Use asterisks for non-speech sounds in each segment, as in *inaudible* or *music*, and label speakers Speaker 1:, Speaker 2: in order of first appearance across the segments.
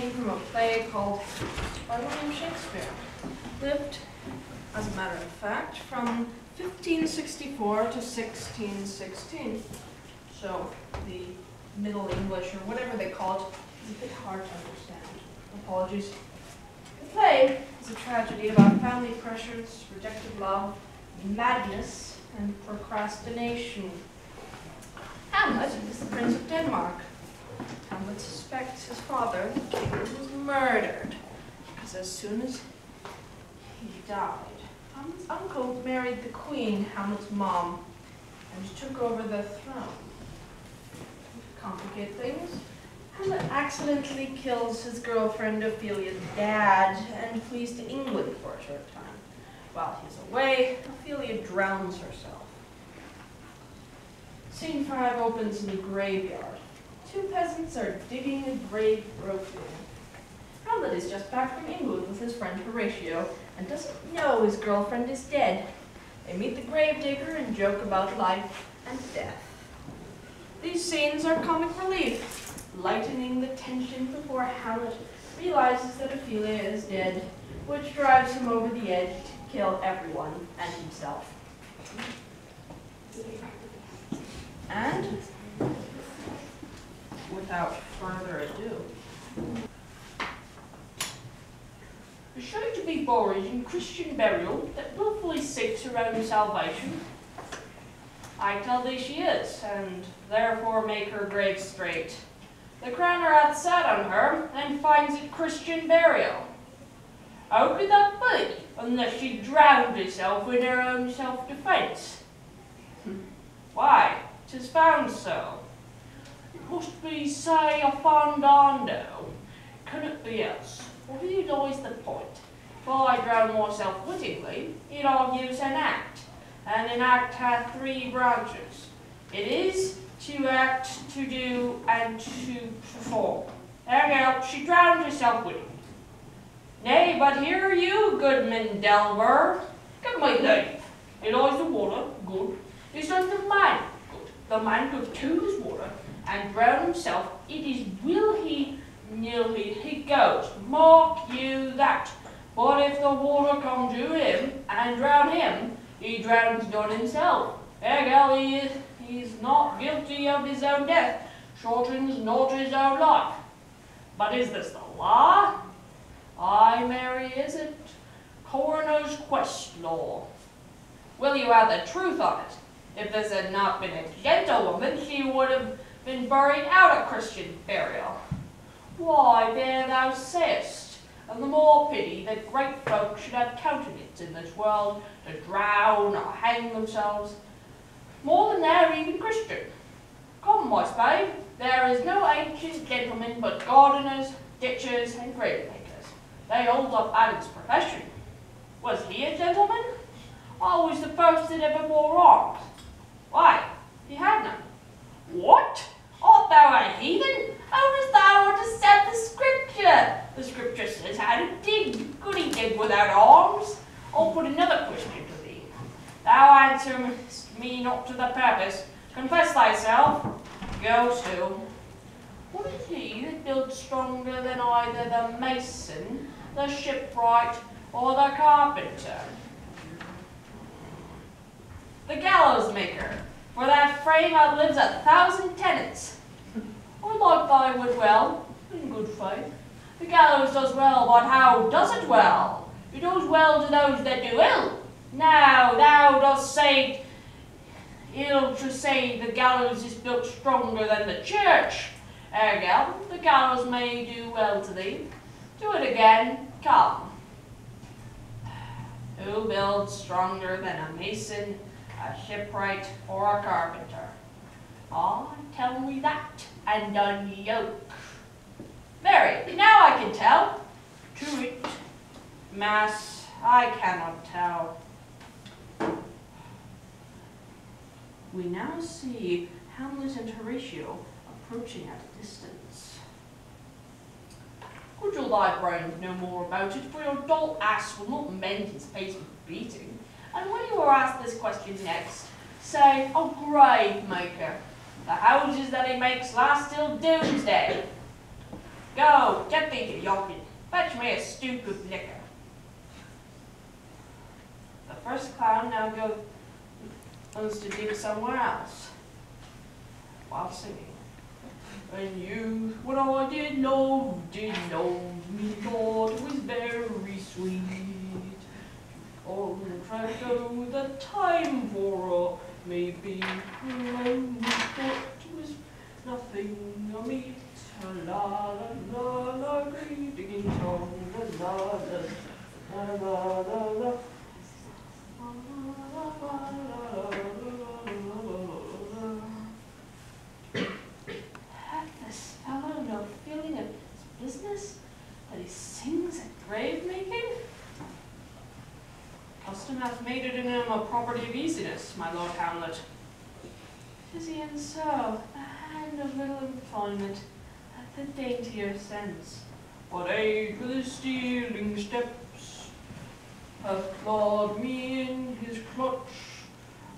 Speaker 1: scene from a play called by William Shakespeare. Lived, as a matter of fact, from 1564 to 1616. So the Middle English, or whatever they call it, is a bit hard to understand. Apologies. The play is a tragedy about family pressures, rejected love, madness, and procrastination. Hamlet is the Prince of Denmark. Hamlet suspects his father, the king, was murdered, because as soon as he died, Hamlet's uncle married the queen, Hamlet's mom, and took over the throne. To complicate things, Hamlet accidentally kills his girlfriend Ophelia's dad and flees to England for a short time. While he's away, Ophelia drowns herself. Scene 5 opens in the graveyard. Two peasants are digging a grave Ophelia. Hamlet is just back from England with his friend Horatio and doesn't know his girlfriend is dead. They meet the gravedigger and joke about life and death. These scenes are comic relief, lightening the tension before Hamlet realizes that Ophelia is dead, which drives him over the edge to kill everyone and himself. And, without further ado, Should to be buried in Christian burial that willfully seeks her own salvation? I tell thee she is, and therefore make her grave straight. The crowner hath sat on her, and finds it Christian burial. How could that be, unless she drowned herself in her own self-defence? *laughs* Why, 'tis found so. It must be, say, a fondando. Can it be else? Well, here's always the point. If I drown myself wittingly, it argues an act, and an act hath three branches. It is to act, to do, and to perform. There she drowned herself wittingly. Nay, but here you, Goodman Delver. Give me leave. It lies the water, good. Is does the man good. The man goes to his water and drown himself. It is will he nearly he he goes. Mark you that. But if the water come to him and drown him, he drowns not himself. Ergo, he is, he's not guilty of his own death, shortens not his own life. But is this the law? Ay, marry, is it? Coroner's quest law. Will you add the truth on it? If this had not been a gentlewoman, she would have been buried out of Christian burial. Why, there thou sayest, and the more pity that great folk should have countenance in this world to drown or hang themselves, more than they're even Christian. Come, my spade, there is no ancient gentleman but gardeners, ditchers, and grave makers. They hold up Adam's profession. Was he a gentleman? I was the first that ever wore arms. Why, he had none. What? Art thou a heathen? How dost thou understand the scripture? The scripture says how to dig. Could he dig without arms? I'll oh, put another question to thee. Thou answerest me not to the purpose. Confess thyself. Go to. What is he that builds stronger than either the mason, the shipwright, or the carpenter? The gallows maker, for that frame outlives a thousand tenants. I like thy wood well, in good faith. The gallows does well, but how does it well? It does well to those that do ill. Now thou dost say ill to say the gallows is built stronger than the church. Ergo, the gallows may do well to thee. Do it again, come. Who builds stronger than a mason, a shipwright, or a carpenter? Ah, tell me that, and unyoke. Very, now I can tell. To it, mass, I cannot tell. We now see Hamlet and Horatio approaching at a distance. Could your brains know more about it, for your dull ass will not mend his face with beating. And when you are asked this question next, say, a grave maker. The houses that he makes last till doomsday. Go, get thee to. Fetch me a stoop of liquor. The first clown now goes to dig somewhere else while singing. And you, when I did know, did know me, thought was very sweet. Oh, try to the time for a maybe alone, thought was nothing of me. La la la la, greeting song, la la la la la la. Business that he sings at grave making? Custom hath made it in him a property of easiness, my lord Hamlet. Tis e'en so, a hand of little employment hath the daintier sense. What aid stealing steps hath clawed me in his clutch,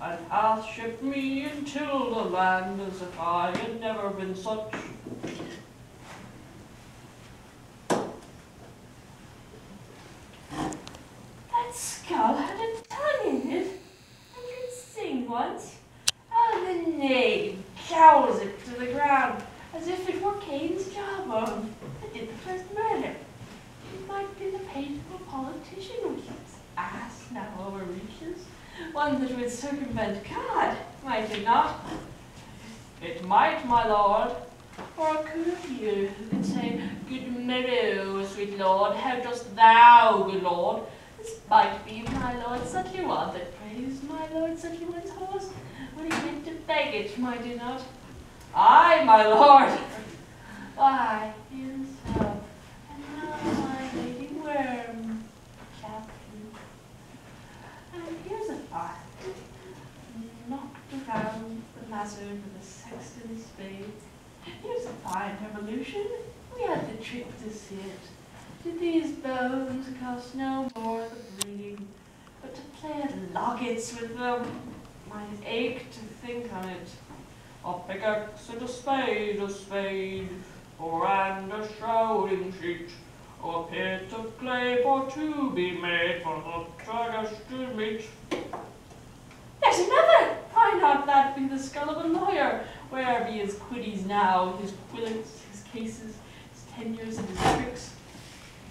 Speaker 1: and hath shipped me until the land as if I had never been such. That skull had a tongue in it, and could sing once. Oh, the knave jowls it to the ground, as if it were Cain's jawbone that did the first murder. It might be the pate of a politician which this ass now overreaches, one that would circumvent God, might it not? It might, my lord, or a courtier who could say, Good morrow, sweet lord, how dost thou, good lord? This might be my lord Suttly one that praised my lord Suttly one's horse when he went to beg it, might he not? Aye, my lord. Why, even so. And now my lady worm, captain. And here's a thought. Knocked around the mazzard sexton's spade. Here's a fine revolution. We had the trick to see it. Did these bones cost no more the breeding, but to play at loggets with them? Mine ache to think on it. A pickaxe and a spade, a spade, or and a shrouding sheet, or a pit of clay for to be made for the tragus to meet. There's another! Why not that be the skull of a lawyer? Where be his quiddies now, his quillets, his cases, his tenures, and his tricks?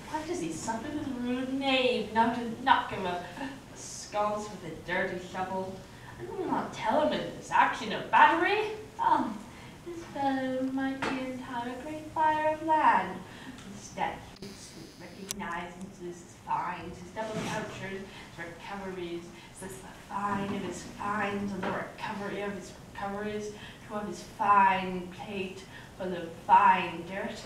Speaker 1: Why does he suffer this rude knave now to knock him a, a sconce with a dirty shovel? And will not tell him in this action of battery? Oh, this fellow might be in a great buyer of land, with statutes, with recognizances, his fines, his double vouchers, his recoveries, the fine of his fines and the recovery of his recoveries, to of his fine plate full of fine dirt.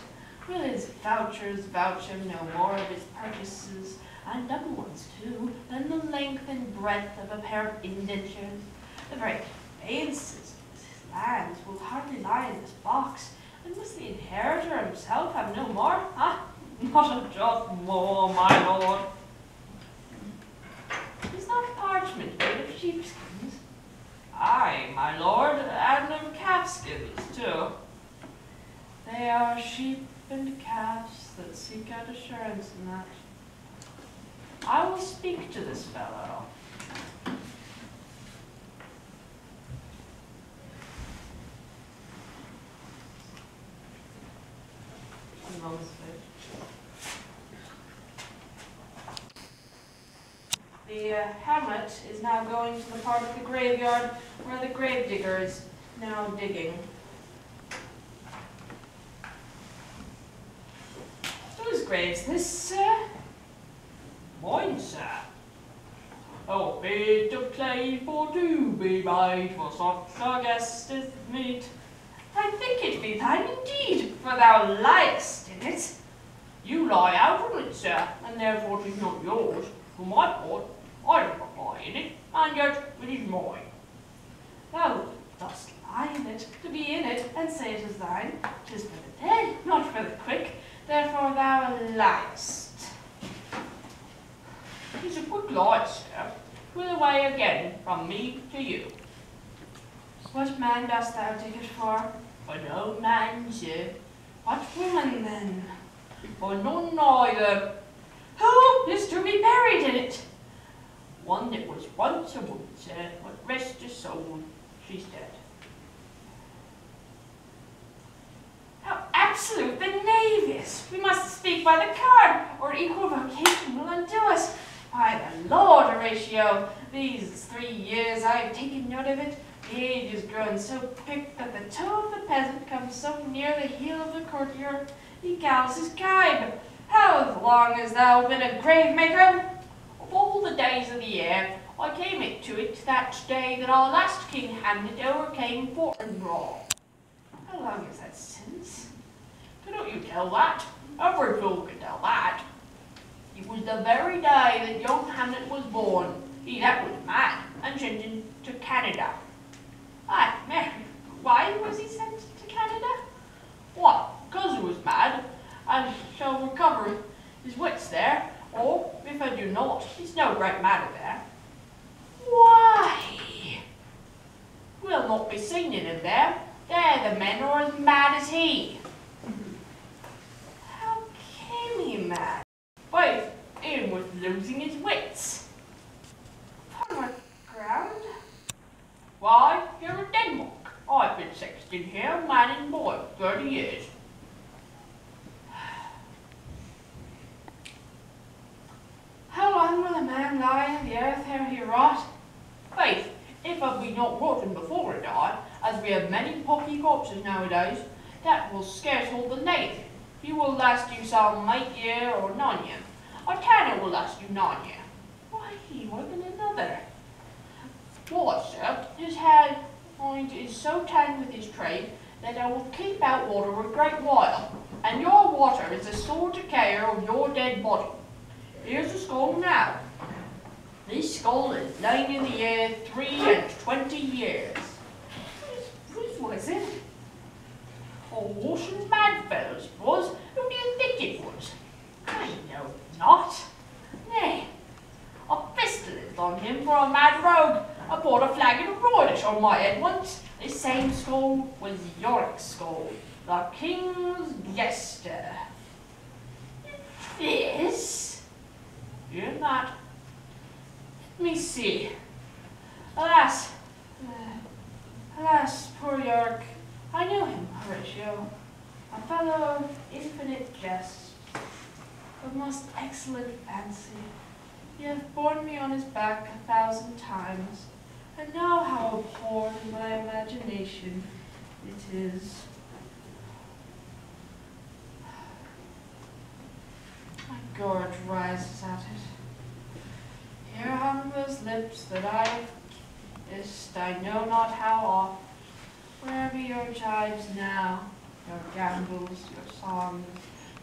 Speaker 1: Will his vouchers vouch him no more of his purchases, and double ones too, than the length and breadth of a pair of indentures? The very conveyances of his lands will hardly lie in this box, and must the inheritor himself have no more? Ah, *laughs* not a jot more, my lord. Is not parchment made of sheepskins? Aye, my lord, and of calfskins too. They are sheep and calves that seek out assurance in that. I will speak to this fellow. The uh, hamlet is now going to the part of the graveyard where the gravedigger is now digging. Whose grave's this, sir? Mine, sir. Oh, a bit of clay for to be made for such a guest as meet. I think it be thine indeed, for thou liest in it. You lie out on it, sir, and therefore it is not yours. For my part, I don't in it, and yet it is mine. Thou dost lie in it, to be in it, and say it is thine. 'Tis for the dead, not for the quick. Therefore thou liest. Tis a quick lie, sir. Twill away again from me to you. What man dost thou take it for? For no man, sir. What woman then, for none neither. Who is to be buried in it? One that was once a woman, sir, but rest her soul, she's dead. How absolute the knave is! We must speak by the card, or equal vocation will undo us. By the Lord, Horatio, these three years I've taken note of it, the age is growing so quick that the toe of the peasant comes so near the heel of the courtier, he calls his gibe. How long hast thou been a grave maker? All the days of the year, I came into it that day that our last king handed Hamlet overcame Fortinbras. How long is that since? Cannot you tell that? Every fool can tell that. It was the very day that young Hamlet was born. He that was mad and sent into Canada. Aye, marry, why was he sent to Canada? Why, because he was mad, and shall recover his wits there, or, if I do not, it's no great matter there. Why? We'll not be seen in him there. There the men are as mad as he. *laughs* How came he mad? Why, he was losing his wits. Upon what ground? Why, here in Denmark. I've been sexton here, man and boy, thirty years. How long will a man lie in the earth ere he rot? Faith, if I be not rotten before I die, as we have many nowadays, that will scarce hold the nail. He will last you some eight year or nine year. A tanner will last you nine year. Why, he more than another. Sir, his hand mind is so tanned with his trade that I will keep out water a great while, and your water is a sore decayer of your dead body. Here's the skull now. This skull has lain in the air three and twenty years. Whose was it? A Washington mad fellows was. Who do you think it was? I know not. Nay, a pistol is on him for a mad rogue. I bought a flagon of Roylish on my head once. This same skull was Yorick's skull, the king's jester. This? You're not. Let me see. Alas, uh, alas, poor York. I knew him, Horatio. A fellow of infinite jest, of most excellent fancy. He hath borne me on his back a thousand times, and now how abhorred in my imagination it is. My gorge rises at it. Here hung those lips that I kissed I know not how oft. Where be your jibes now, your gambols, your songs,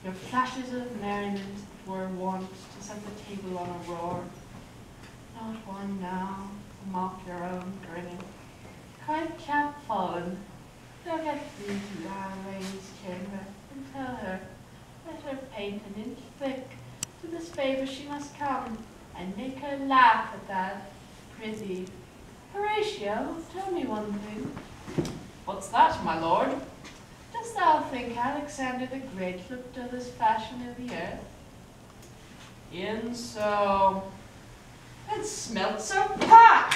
Speaker 1: your flashes of merriment were wont to set the table on a roar? Not one now, to mock your own grinning. Cap fallen, look at these Lauraine's chamber, and tell her, let her paint an inch thick, to this favor she must come, and make her laugh at that. Prithee, Horatio, tell me one thing. What's that, my lord? Dost thou think Alexander the Great looked to this fashion of the earth? In so. It smelt so pah!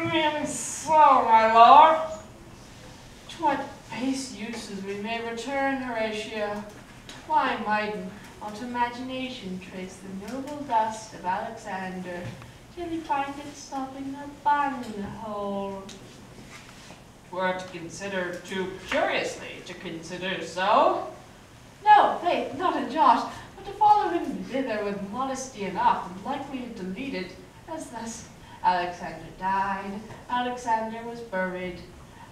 Speaker 1: In so, my lord. To what base uses we may return, Horatio. Why, maiden, not imagination trace the noble dust of Alexander till he find it stopping a bun hole. Were to consider too curiously to consider so. No, faith, not a jot, but to follow him thither with modesty enough, and likely to delete it, as thus Alexander died, Alexander was buried,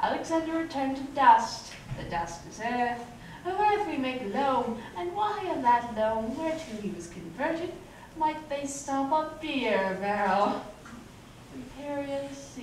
Speaker 1: Alexander returned to dust, the dust is earth, of earth we make loam, and why of that loam? Whereto he was converted, might they stop a beer barrel? Imperious